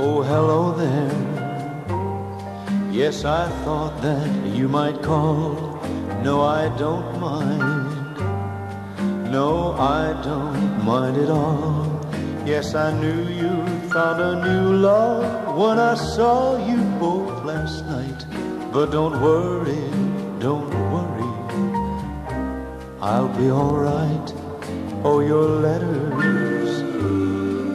Oh, hello there. Yes, I thought that you might call. No, I don't mind. No, I don't mind at all. Yes, I knew you found a new love when I saw you both last night. But don't worry, don't worry. I'll be alright. Oh, your letters.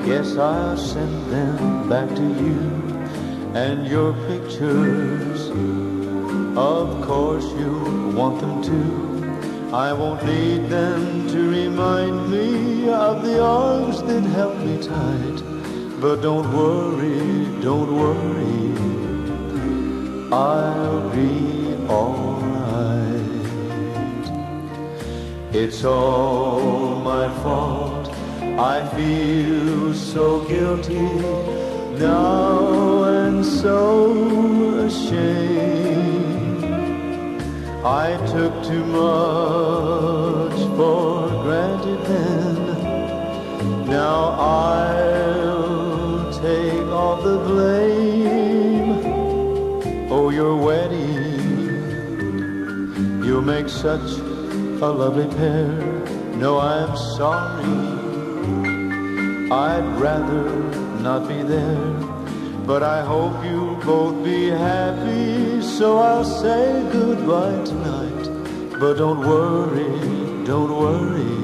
Yes, I'll send them back to you. And your pictures. Of course, you'll want them too. I won't need them to remind me of the arms that held me tight. But don't worry, don't worry, I'll be alright. It's all my fault, I feel so guilty now and so ashamed. I took too much for granted then. Now I'll take all the blame. Oh, your wedding, you'll make such a lovely pair. No, I'm sorry. I'd rather not be there. But I hope you'll both be happy, so I'll say goodbye tonight. But don't worry, don't worry,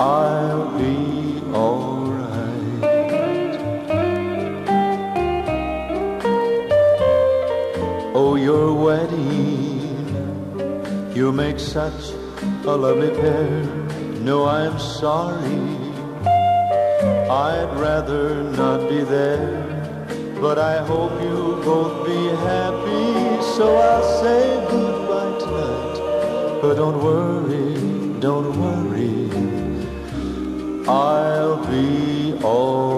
I'll be alright. Oh, your wedding, you make such a lovely pair. No, I'm sorry. I'd rather not be there, but I hope you'll both be happy. So I'll say goodbye tonight. But don't worry, don't worry, I'll be alright.